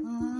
Ah.